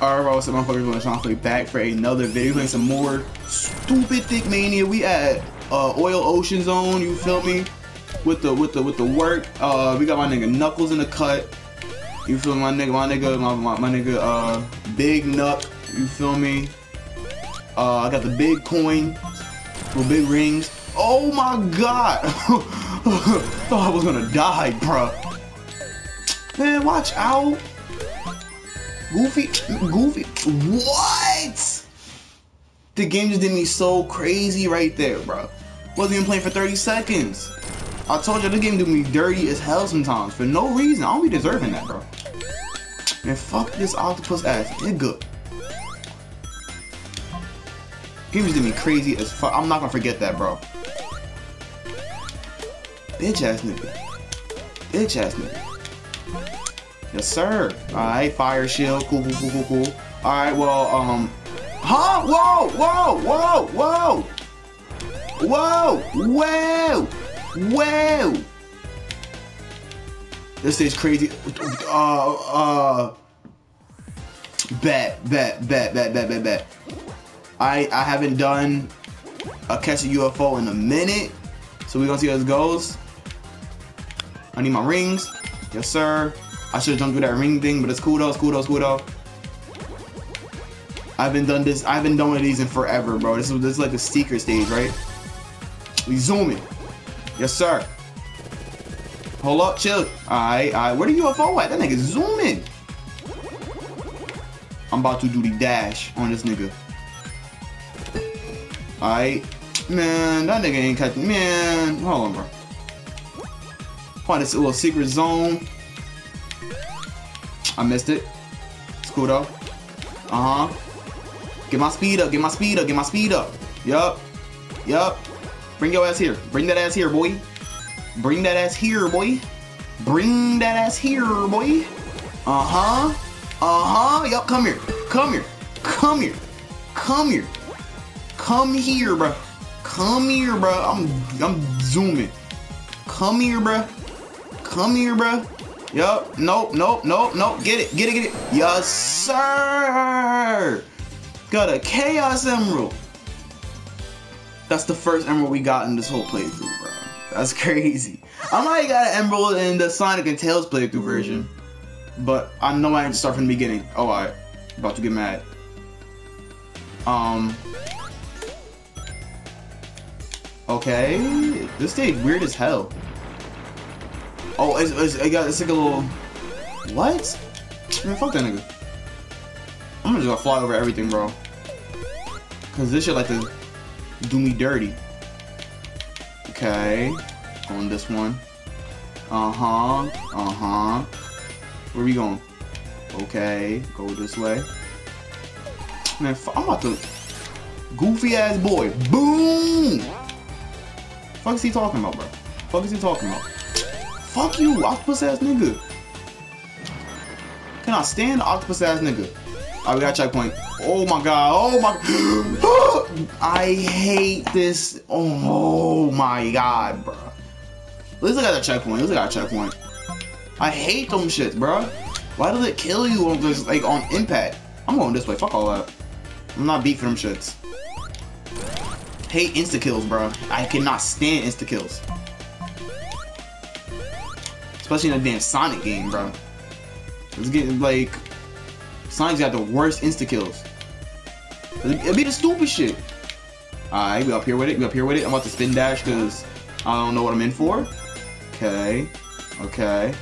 Alright, what's up, motherfuckers? We're Sean Flake back for another video. Playing some more stupid thick mania. We at uh, Oil Ocean Zone. You feel me? With the with the with the work. Uh, we got my nigga Knuckles in the cut. You feel me? my nigga? My nigga, my, my, my nigga, uh, Big Nuck. You feel me? Uh, I got the big coin with big rings. Oh my god! Thought I was gonna die, bruh. Man, watch out. Goofy, Goofy, what? The game just did me so crazy right there, bro. Wasn't even playing for 30 seconds. I told you this game do me dirty as hell sometimes for no reason. I don't be deserving that, bro. Man, fuck this octopus ass nigga. Game just did me crazy as fuck. I'm not gonna forget that, bro. Bitch ass nigga. Bitch ass nigga. Yes, sir. Alright, fire shield. Cool, cool, cool, cool, cool. Alright, well, um. Huh? Whoa, whoa, whoa, whoa! Whoa! Whoa! Whoa! This is crazy. Uh, uh. Bet, bet, bet, bet, bet, bet, bet. I, I haven't done a catch a UFO in a minute. So we're gonna see how this goes. I need my rings. Yes, sir. I should have jumped through that ring thing, but it's cool though, it's cool though, it's cool though. I haven't done this, I haven't done one of these in forever, bro. This is, this is like a secret stage, right? We zooming. Yes, sir. Hold up, chill. Alright, alright. Where the UFO at? That nigga zooming. I'm about to do the dash on this nigga. Alright. Man, that nigga ain't catching. Man, hold on, bro. Find this little secret zone. I missed it. It's cool though. Uh huh. Get my speed up. Get my speed up. Get my speed up. Yup. Yup. Bring your ass here. Bring that ass here, boy. Bring that ass here, boy. Bring that ass here, boy. Uh huh. Uh huh. Yup. Come here. Come here. Come here. Come here. Come here, bro. Come here, bro. I'm I'm zooming. Come here, bro. Come here, bro. Yup. Nope. Nope. Nope. Nope. Get it. Get it. Get it. Yes, sir. Got a Chaos Emerald. That's the first emerald we got in this whole playthrough, bro. That's crazy. I might got an emerald in the Sonic and Tails playthrough version. But I know I have to start from the beginning. Oh, I about to get mad. Um. Okay. This stage weird as hell. Oh, it's, it's, it got, it's like a little... What? Man, fuck that nigga. I'm just gonna fly over everything, bro. Cause this shit like to do me dirty. Okay. On this one. Uh-huh. Uh-huh. Where we going? Okay. Go this way. Man, I'm about to... Goofy ass boy. Boom! Fuck is he talking about, bro? Fuck is he talking about? Fuck you, octopus ass nigga. Can I stand octopus ass nigga? Alright, we got a checkpoint. Oh my god. Oh my I hate this. Oh my god, bro. At least I got a checkpoint. At least I got a checkpoint. I hate them shits, bro. Why does it kill you on this like on impact? I'm going this way. Fuck all that. I'm not beat for them shits. Hate insta kills, bro. I cannot stand insta kills. Especially in a damn Sonic game, bro. It's getting like Sonic's got the worst insta kills. It'll be the stupid shit. Alright, we up here with it. We up here with it. I'm about to spin dash because I don't know what I'm in for. Okay. Okay.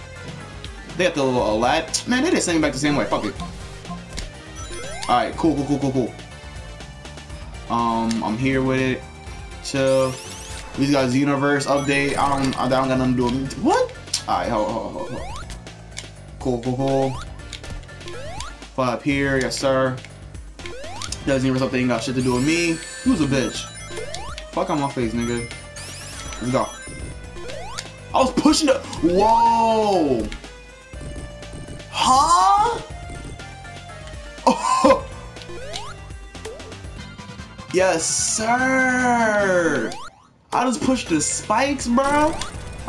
They got the little uh. Man, they did send me back the same way. Fuck it. Alright, cool, cool, cool, cool, cool. Um, I'm here with it. Chill. We just got Xenoverse update. I don't, I don't got nothing to do with me. What? Alright, hold, hold, hold, hold. Cool, cool, cool. Fly up here, yes sir. Xenoverse update ain't got shit to do with me. Who's a bitch? Fuck on my face, nigga. Let's go. I was pushing the. Whoa! Huh? Oh! Yes, sir! I just pushed the spikes, bro.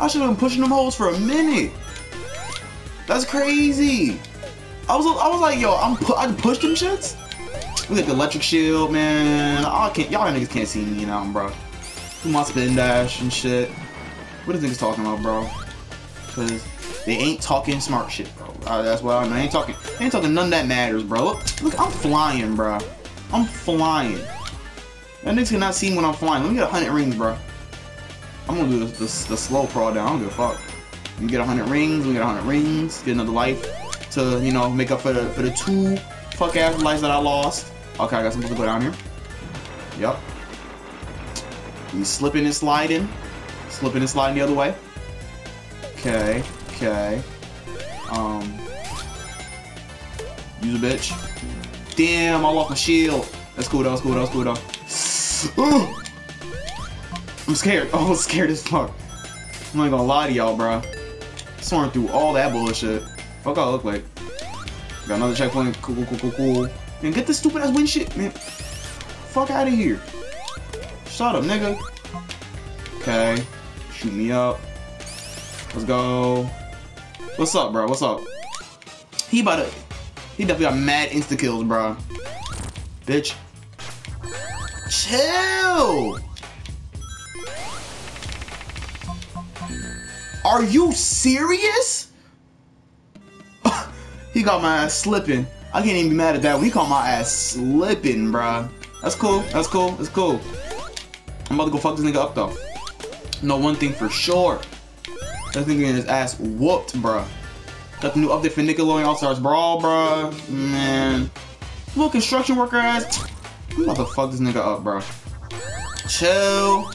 I should have been pushing them holes for a minute. That's crazy. I was I was like, yo, I'm pu I pushed them shits. We got the electric shield, man. I can't y'all niggas can't see me now, bro. Do my spin dash and shit. What are niggas talking about, bro? Cause they ain't talking smart shit, bro. Uh, that's what I know. Ain't talking. Ain't talking none that matters, bro. Look, look, I'm flying, bro. I'm flying. That niggas cannot see me when I'm flying. Let me get a hundred rings, bro. I'm gonna do the, the, the slow crawl down. I don't give a fuck. We get hundred rings. We get hundred rings. Get another life to you know make up for the for the two fuck ass lives that I lost. Okay, I got something to go down here. Yep. He's slipping and sliding. Slipping and sliding the other way. Okay, okay. Um. Use a bitch. Damn, I lost my shield. That's cool though, that's cool though, that's cool though. Ooh. I'm scared. Oh, I'm scared as fuck. I'm not gonna lie to y'all, bro. Soaring through all that bullshit. Fuck I look like. Got another checkpoint. Cool, cool, cool, cool, cool. Man, get this stupid ass wind shit, man. Fuck out of here. Shut up, nigga. Okay. Shoot me up. Let's go. What's up, bro? What's up? He about to... He definitely got mad insta-kills, bro. Bitch. Chill! Are you serious? he got my ass slipping. I can't even be mad at that. We call my ass slipping, bruh. That's cool. That's cool. That's cool. I'm about to go fuck this nigga up, though. No one thing for sure. That nigga getting his ass whooped, bruh. Got the new update for Nickelodeon All-Stars Brawl, bruh. Man. Little construction worker ass. I'm about to fuck this nigga up, bruh. Chill.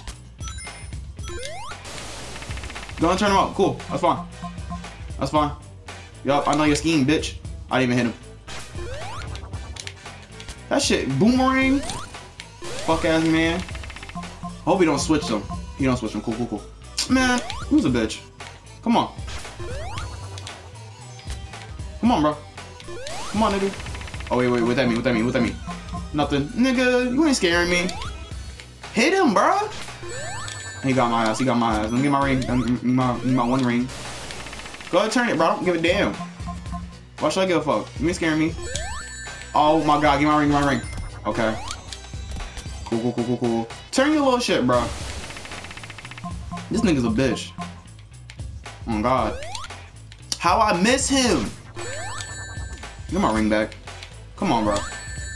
And turn him up. Cool. That's fine. That's fine. Yup, I know you're scheme, bitch. I didn't even hit him. That shit, boomerang. Fuck ass man. Hope he don't switch them. He don't switch them. Cool, cool, cool. Man, who's a bitch? Come on. Come on, bro. Come on, nigga. Oh, wait, wait, what that mean? What that mean? What that mean? Nothing. Nigga, you ain't scaring me. Hit him, bro. He got my ass. He got my ass. Let me get my ring. Get my, my one ring. Go ahead, turn it, bro. I don't give a damn. Why should I give a fuck? You ain't scaring me. Oh my god, give my ring, give my ring. Okay. Cool, cool, cool, cool, cool. Turn your little shit, bro. This nigga's a bitch. Oh my god. How I miss him. Get my ring back. Come on, bro.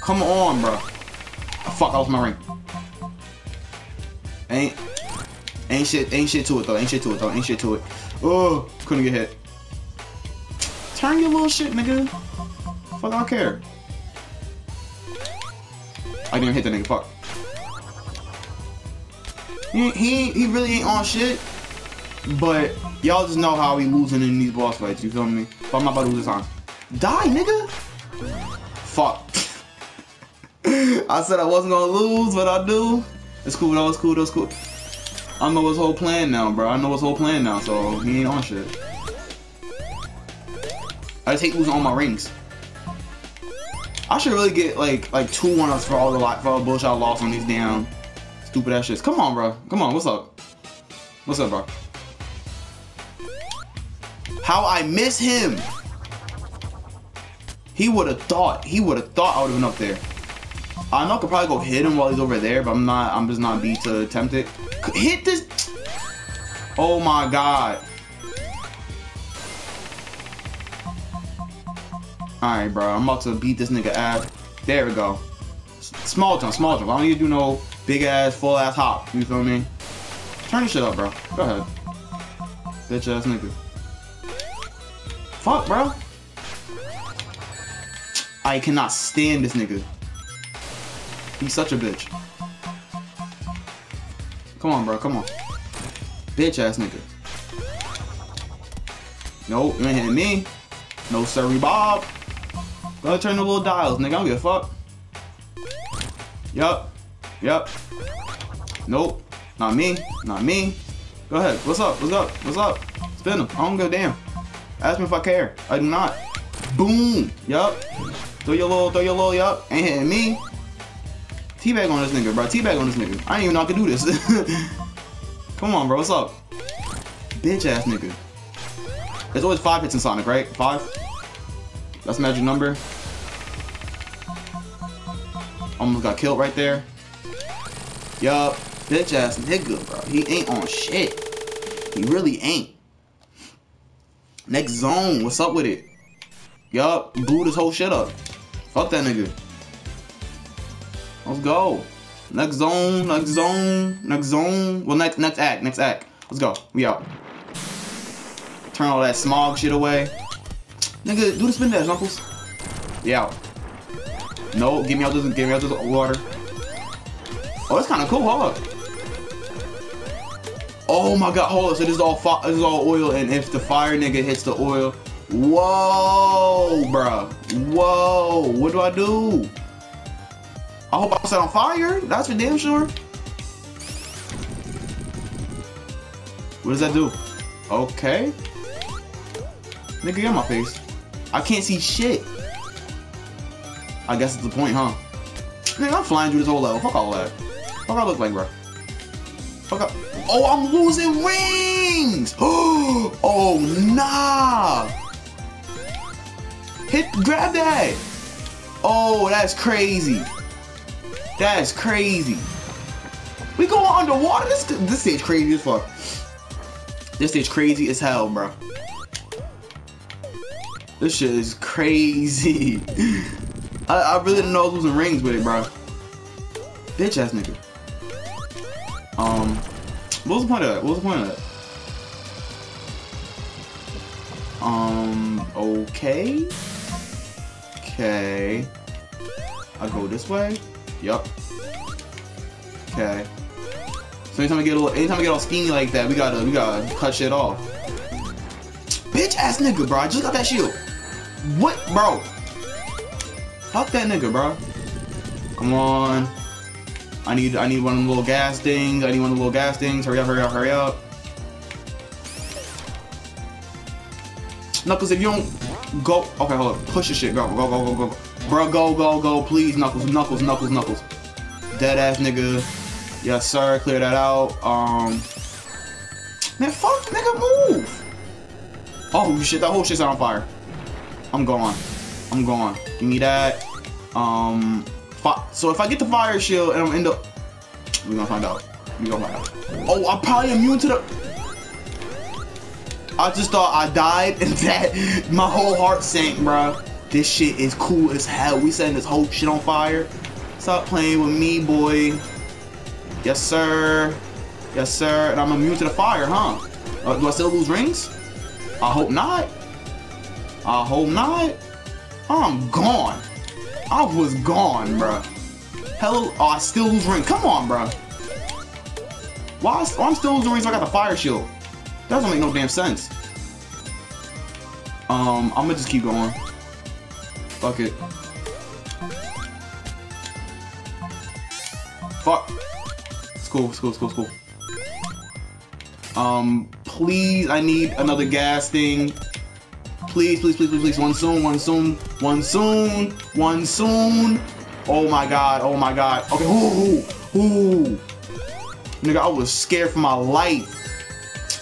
Come on, bro. Oh, fuck, I lost my ring. Ain't ain't shit ain't shit to it though. Ain't shit to it though. Ain't shit to it. Oh, couldn't get hit. Turn your little shit, nigga. Fuck, I don't care. I didn't hit the nigga. Fuck. He, he he really ain't on shit. But y'all just know how we losing in these boss fights. You feel me? But I'm not about to lose this time. Die, nigga. Fuck. I said I wasn't gonna lose, but I do. It's cool. That was cool. That was cool. I know his whole plan now, bro. I know his whole plan now, so he ain't on shit. I just hate losing all my rings. I should really get like like two one-ups for all the like for all the bullshit I lost on these damn stupid ass shits. Come on, bro. Come on. What's up? What's up, bro? How I miss him. He would have thought. He would have thought I would have been up there. I know I could probably go hit him while he's over there, but I'm not. I'm just not beat to attempt it. Hit this. Oh my god. Alright, bro. I'm about to beat this nigga ass. There we go. Small jump, small jump. I don't need to do no big ass, full ass hop. You feel me? Turn this shit up, bro. Go ahead. Bitch ass nigga. Fuck, bro. I cannot stand this nigga. He's such a bitch. Come on, bro. Come on. Bitch ass nigga. Nope, you ain't hitting me. No sirree Bob. Go turn the little dials, nigga. I don't give a fuck. Yup. Yup. Nope. Not me. Not me. Go ahead. What's up? What's up? What's up? Spin them. I don't give a damn. Ask me if I care. I do not. Boom. Yup. Throw your little, throw your little, yup. Ain't hitting me. Teabag on this nigga, bro. Teabag on this nigga. I didn't even know I could do this. Come on, bro. What's up? Bitch ass nigga. There's always five hits in Sonic, right? Five? That's magic number. Almost got killed right there. Yup. Bitch ass nigga, bro. He ain't on shit. He really ain't. Next zone. What's up with it? Yup. Blew this whole shit up. Fuck that nigga. Let's go. Next zone, next zone, next zone. Well, next next act, next act. Let's go. We out. Turn all that smog shit away. Nigga, do the spin dash, Knuckles. Yeah. No, give me out this, give me out this water. Oh, that's kind of cool. Hold up. Oh my god, hold up. So this is all this is all oil, and if the fire nigga hits the oil, whoa, bruh. Whoa, what do I do? I hope I set on fire. That's for damn sure. What does that do? Okay. Nigga, get my face. I can't see shit. I guess it's the point, huh? Nigga, I'm flying through this whole level. Fuck all that. Fuck I look like, bro. Fuck up. Oh, I'm losing rings! oh, nah! Hit, grab that! Oh, that's crazy. That's crazy. We going underwater? This, this stage crazy as fuck. This stage crazy as hell, bro. This shit is crazy. I, I really didn't know I was losing rings with it, bro. Bitch ass nigga. Um, what was the point of that? What was the point of that? Um, okay. Okay. I go this way. Yup. Okay. So anytime I get a little, anytime I get all skinny like that, we gotta, we gotta cut shit off. Bitch ass nigga, bro. I just got that shield. What, bro? Fuck that nigga, bro. Come on. I need, I need one of the little gas things. I need one of the little gas things. Hurry up, hurry up, hurry up. Knuckles, if you don't go, okay, hold up. Push the shit. Go, go, go, go, go. Bro, go, go, go, please, Knuckles, Knuckles, Knuckles, Knuckles. Dead ass nigga. Yes, sir, clear that out. Um, man, fuck, nigga, move. Oh, shit, that whole shit's on fire. I'm gone. I'm gone. Give me that. Um, so if I get the fire shield and I'm in the, we gonna find out. We're gonna find out. Oh, I'm probably immune to the. I just thought I died and that my whole heart sank, bro. This shit is cool as hell. We setting this whole shit on fire. Stop playing with me, boy. Yes, sir. Yes, sir. And I'm immune to the fire, huh? Uh, do I still lose rings? I hope not. I hope not. I'm gone. I was gone, bro. Hello. Oh, I still lose rings. Come on, bro. Why, why I'm still losing rings? I got the fire shield. That doesn't make no damn sense. Um, I'm gonna just keep going. Fuck it. Fuck. It's cool, it's cool, it's cool, it's cool. Um, please, I need another gas thing. Please, please, please, please, please. One soon, one soon, one soon, one soon. Oh my god, oh my god. Okay, ooh, ooh. Nigga, I was scared for my life.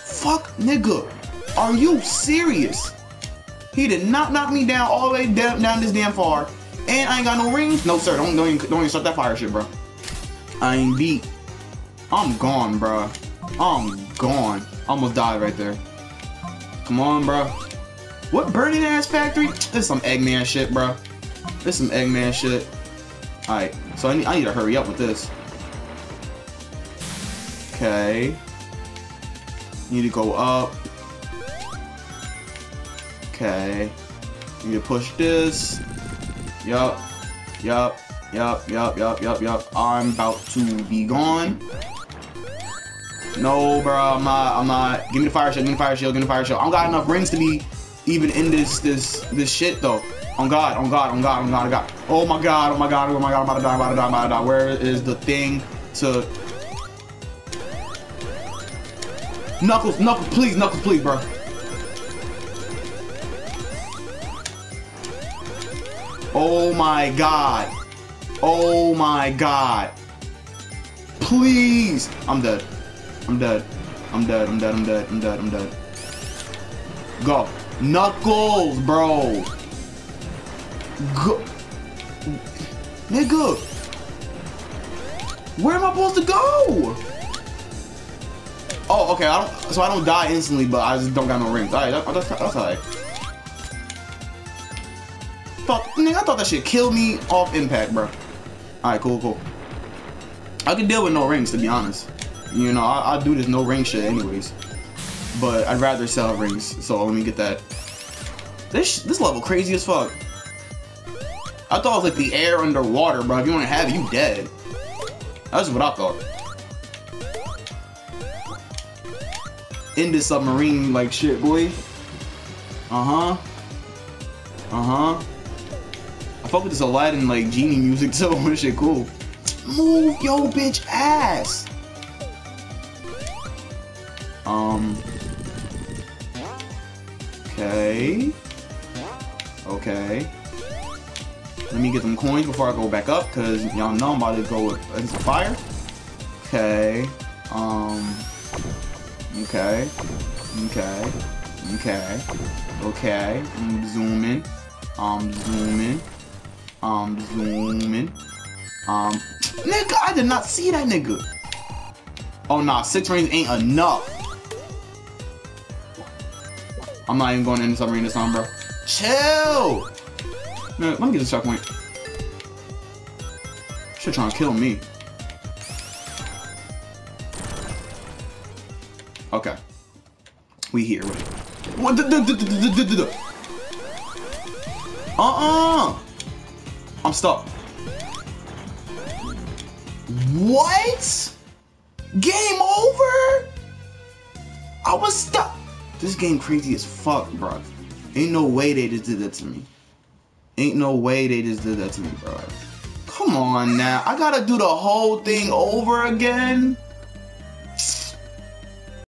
Fuck, nigga. Are you serious? He did not knock me down all the way down, down this damn far. And I ain't got no rings. No, sir. Don't, don't, even, don't even start that fire shit, bro. I ain't beat. I'm gone, bro. I'm gone. Almost died right there. Come on, bro. What burning ass factory? This is some Eggman shit, bro. This is some Eggman shit. Alright, so I need, I need to hurry up with this. Okay. Need to go up. Okay. To push this. Yup. Yup. Yup. Yup. Yup. Yup. Yup. I'm about to be gone. No, bro. I'm not. I'm not. Give me the fire shield. Give me the fire shield. Give me the fire shield. I don't got enough rings to be even in this this this shit though. On God. On God. On God. On God. On God. Oh my God. Oh my God. Oh my God. I'm about to die. I'm about to die. I'm about to die. Where is the thing to? Knuckles. Knuckles. Please. Knuckles. Please, bro. Oh my god. Oh my god. Please. I'm dead. I'm dead. I'm dead. I'm dead. I'm dead. I'm dead. I'm dead. Go. Knuckles, bro. Go. Nigga. Where am I supposed to go? Oh, okay. I don't. So I don't die instantly, but I just don't got no rings. All right, that, that's that's all right. Thought, nigga, I thought that shit killed me off impact, bro. All right, cool, cool. I can deal with no rings, to be honest. You know, I, I do this no ring shit anyways. But I'd rather sell rings, so let me get that. This this level crazy as fuck. I thought it was like the air underwater, bro. If you don't have it, you dead. That's what I thought. In this submarine like shit, boy. Uh-huh. Uh-huh. I fuck with this Aladdin like genie music too. this shit cool. Move yo bitch ass. Um. Okay. Okay. Let me get some coins before I go back up, because y'all know I'm about to go into fire. Okay. Um. Okay. Okay. Okay. Okay. I'm zooming. I'm zooming. I'm zooming. Um. Nigga, I did not see that nigga. Oh, nah. Six rings ain't enough. I'm not even going into submarine this time, bro. Chill! Man, let me get this checkpoint. Shit trying to kill me. Okay. We here. What Uh-uh! I'm stuck. What? Game over? I was stuck. This game crazy as fuck, bro. Ain't no way they just did that to me. Ain't no way they just did that to me, bro. Come on now. I gotta do the whole thing over again?